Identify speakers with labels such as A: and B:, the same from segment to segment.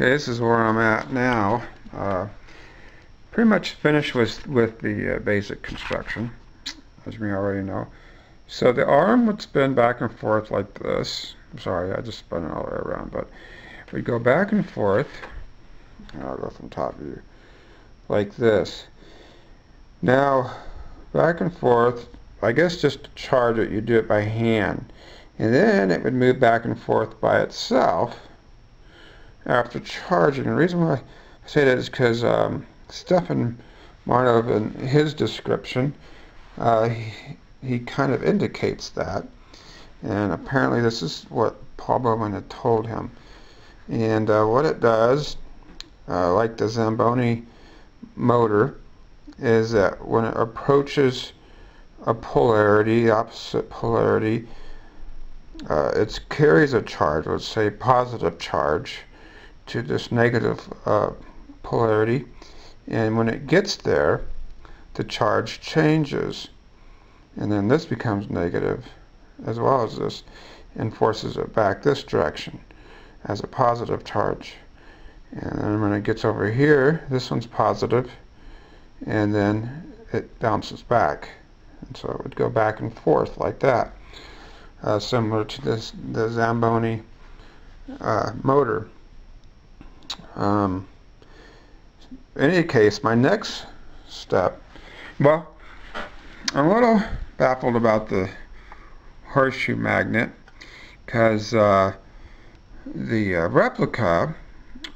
A: Okay, this is where I'm at now. Uh, pretty much finished with, with the uh, basic construction, as we already know. So the arm would spin back and forth like this. I'm sorry, I just spun it all the way around, but we go back and forth. I'll go from top view, like this. Now, back and forth, I guess just to charge it, you do it by hand. And then it would move back and forth by itself after charging. The reason why I say that is because um, Stefan Marinov, in his description, uh, he, he, kind of indicates that. And apparently this is what Paul Baumann had told him. And uh, what it does, uh, like the Zamboni motor, is that when it approaches a polarity, opposite polarity, uh, it carries a charge, let's say positive charge, to this negative uh, polarity. And when it gets there the charge changes. And then this becomes negative as well as this and forces it back this direction as a positive charge. And then when it gets over here this one's positive. And then it bounces back. And so it would go back and forth like that uh, similar to this the Zamboni uh, motor um, in any case, my next step, well, I'm a little baffled about the horseshoe magnet because uh, the uh, replica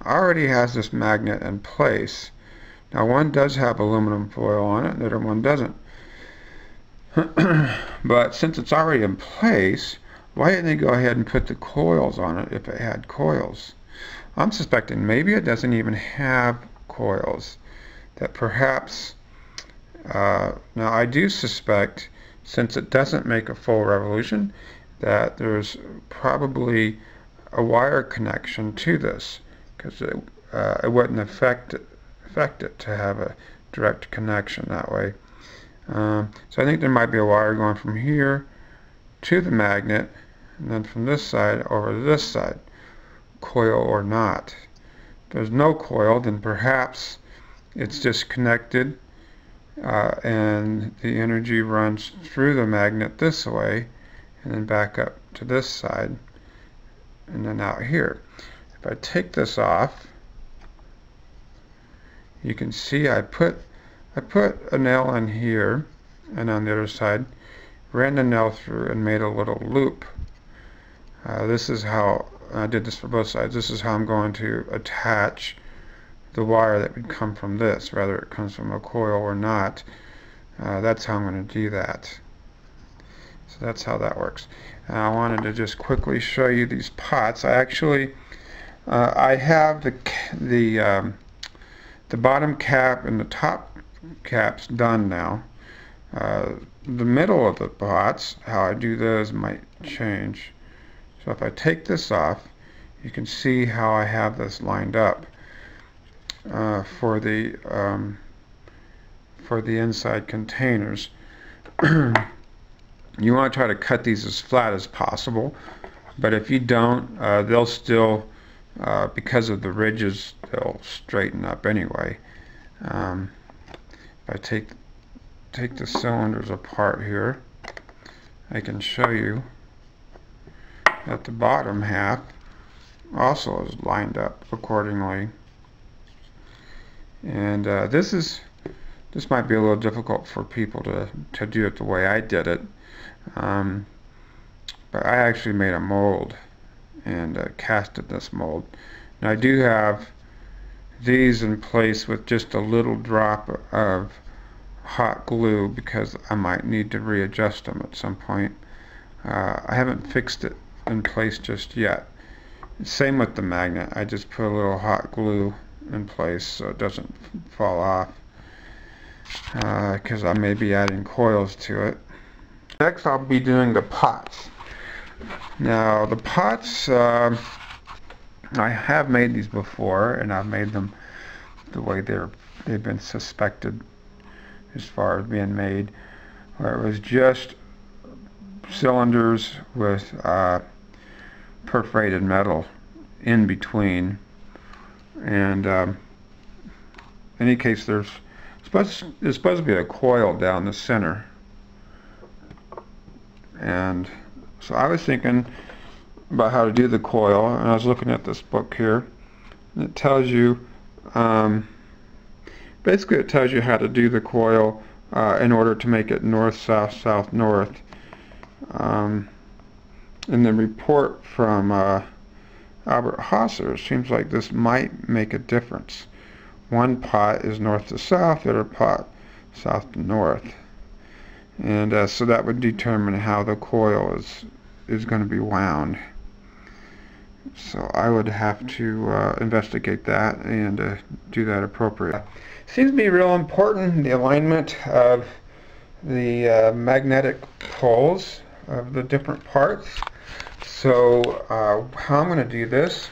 A: already has this magnet in place. Now one does have aluminum foil on it, the other one doesn't. but since it's already in place, why didn't they go ahead and put the coils on it if it had coils? I'm suspecting maybe it doesn't even have coils. That perhaps, uh, now I do suspect, since it doesn't make a full revolution, that there's probably a wire connection to this because it, uh, it wouldn't affect affect it to have a direct connection that way. Um, so I think there might be a wire going from here to the magnet and then from this side over to this side coil or not. If there's no coil, then perhaps it's disconnected uh, and the energy runs through the magnet this way and then back up to this side and then out here. If I take this off, you can see I put I put a nail in here and on the other side ran the nail through and made a little loop. Uh, this is how I did this for both sides. This is how I'm going to attach the wire that would come from this, whether it comes from a coil or not. Uh, that's how I'm going to do that. So that's how that works. And I wanted to just quickly show you these pots. I actually, uh, I have the the um, the bottom cap and the top caps done now. Uh, the middle of the pots, how I do those might change. So if I take this off, you can see how I have this lined up uh, for the um, for the inside containers. you want to try to cut these as flat as possible, but if you don't, uh, they'll still, uh, because of the ridges, they'll straighten up anyway. Um, if I take take the cylinders apart here, I can show you at the bottom half also is lined up accordingly. And uh, this is this might be a little difficult for people to, to do it the way I did it um, but I actually made a mold and uh, casted this mold. Now I do have these in place with just a little drop of hot glue because I might need to readjust them at some point. Uh, I haven't fixed it in place just yet. Same with the magnet. I just put a little hot glue in place so it doesn't fall off because uh, I may be adding coils to it. Next I'll be doing the pots. Now the pots, uh, I have made these before and I've made them the way they're they've been suspected as far as being made where it was just cylinders with uh, perforated metal in between And um, in any case, there's supposed, there's supposed to be a coil down the center. And so I was thinking about how to do the coil, and I was looking at this book here. And it tells you, um, basically it tells you how to do the coil uh, in order to make it north, south, south, north. Um, in the report from uh, Albert Hauser, it seems like this might make a difference. One pot is north to south, the other pot south to north. And uh, so that would determine how the coil is, is going to be wound. So I would have to uh, investigate that and uh, do that appropriately. Seems to be real important, the alignment of the uh, magnetic poles of the different parts. So uh, how I'm going to do this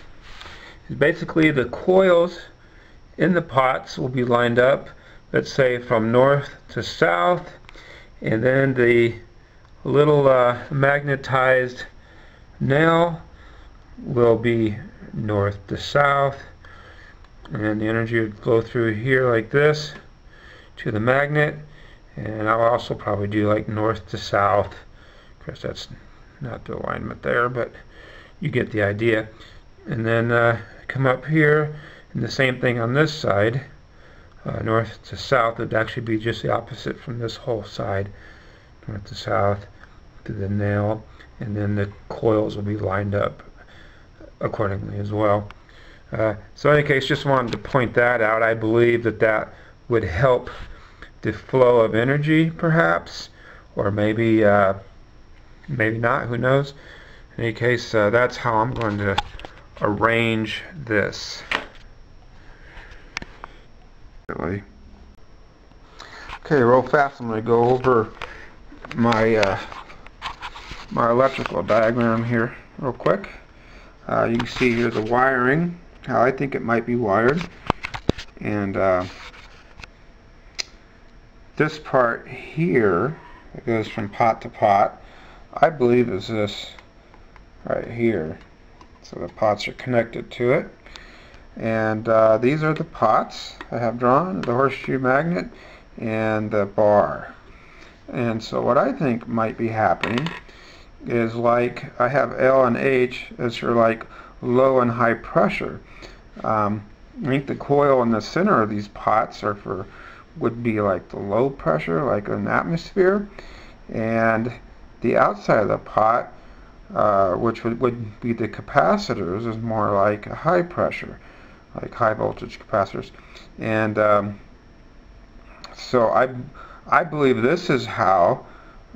A: is basically the coils in the pots will be lined up, let's say from north to south, and then the little uh, magnetized nail will be north to south, and the energy would flow through here like this to the magnet, and I'll also probably do like north to south, because that's not the alignment there, but you get the idea. And then uh, come up here, and the same thing on this side, uh, north to south it'd actually be just the opposite from this whole side, north to south to the nail, and then the coils will be lined up accordingly as well. Uh, so in any case, just wanted to point that out. I believe that that would help the flow of energy, perhaps, or maybe uh, maybe not, who knows. In any case, uh, that's how I'm going to arrange this. Okay, real fast I'm going to go over my uh, my electrical diagram here real quick. Uh, you can see here the wiring, how I think it might be wired. And uh, this part here, it goes from pot to pot, I believe is this right here. So the pots are connected to it. And uh, these are the pots I have drawn, the horseshoe magnet and the bar. And so what I think might be happening is like I have L and H as are like low and high pressure. Um, I think the coil in the center of these pots are for would be like the low pressure, like an atmosphere, and the outside of the pot, uh, which would, would be the capacitors, is more like a high pressure, like high voltage capacitors. And um, so I, I believe this is how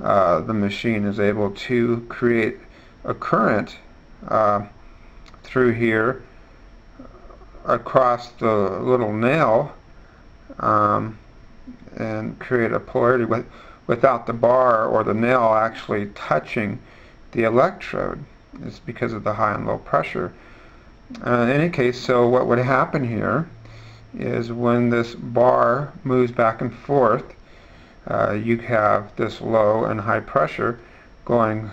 A: uh, the machine is able to create a current uh, through here across the little nail um, and create a polarity with, without the bar or the nail actually touching the electrode. It's because of the high and low pressure. Uh, in any case, so what would happen here is when this bar moves back and forth, uh, you have this low and high pressure going